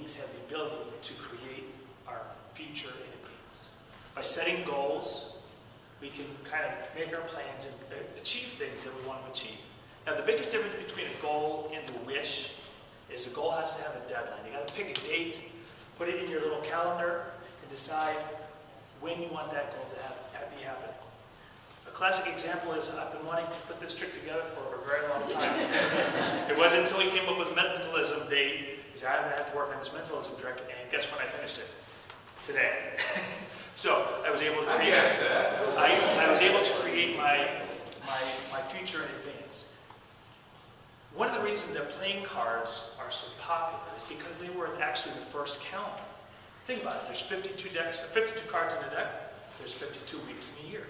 beings have the ability to create our future in advance. By setting goals, we can kind of make our plans and achieve things that we want to achieve. Now, the biggest difference between a goal and a wish is a goal has to have a deadline. You got to pick a date, put it in your little calendar, and decide when you want that goal to have, have be happening. A classic example is I've been wanting to put this trick together for a very long time. it wasn't until we came up with mentalism date, he said, I'm going to have to work on this mentalism trick, and guess when I finished it? Today. so I was able to I create, that. I, I was able to create my, my, my future in advance. One of the reasons that playing cards are so popular is because they were actually the first calendar. Think about it. There's 52 decks, 52 cards in a deck. There's 52 weeks in a year.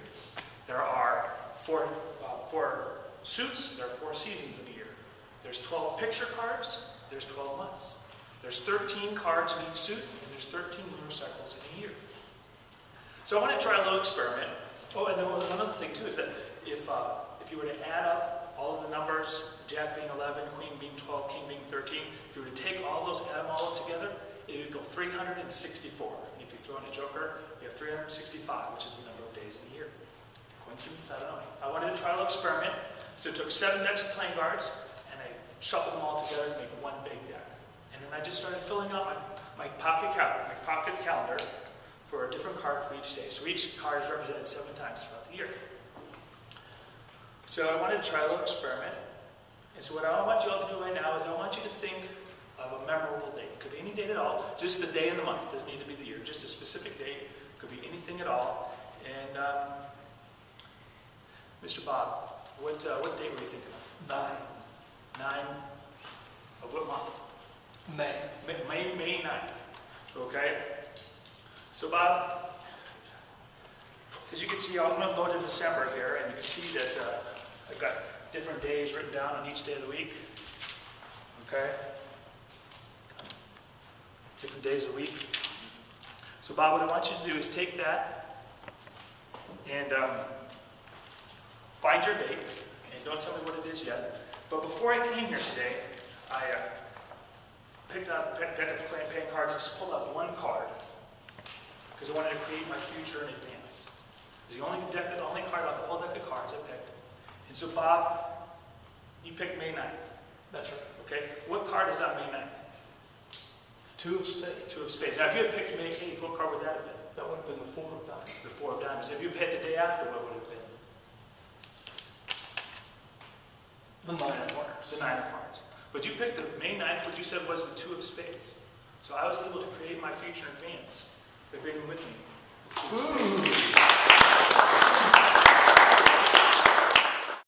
There are four, uh, four suits. There are four seasons in a year. There's 12 picture cards. There's 12 months. There's 13 cards in each suit, and there's 13 lunar cycles in a year. So I want to try a little experiment. Oh, and then one other thing too is that if uh, if you were to add up all of the numbers, Jack being 11, Queen being 12, King being 13, if you were to take all those, and add them all up together, it would go 364. And if you throw in a joker, you have 365, which is the number of days in a year. Coincidence? I don't know. I wanted to try a little experiment, so I took seven decks of playing cards, and I shuffled them all together and made one big. And I just started filling out my, my pocket calendar, my pocket calendar for a different card for each day. So each card is represented seven times throughout the year. So I wanted to try a little experiment. And so what I want you all to do right now is I want you to think of a memorable date. It could be any date at all, just the day and the month. It doesn't need to be the year, just a specific date. It could be anything at all. And um, Mr. Bob, what, uh, what date were you thinking of? Nine. Nine of what month? May. May, May, 9th. Okay? So Bob, as you can see, I'm going to go to December here, and you can see that uh, I've got different days written down on each day of the week. Okay? Different days of the week. So Bob, what I want you to do is take that and um, find your date, and don't tell me what it is yet. But before I came here today, I uh, picked up a deck of playing cards just pulled out one card because I wanted to create my future in advance. It's the only deck, the only card out of the whole deck of cards I picked. And so, Bob, you picked May 9th. That's right. Okay? What card is on May 9th? Two of spades. Two of spades. Now, if you had picked May 8th, what card would that have been? That would have been the four of diamonds. The four of diamonds. If you picked the day after, what would it have been? The nine of hearts. The nine of hearts. But you picked the May 9th, which you said was the two of spades. So I was able to create my future in advance by being with me.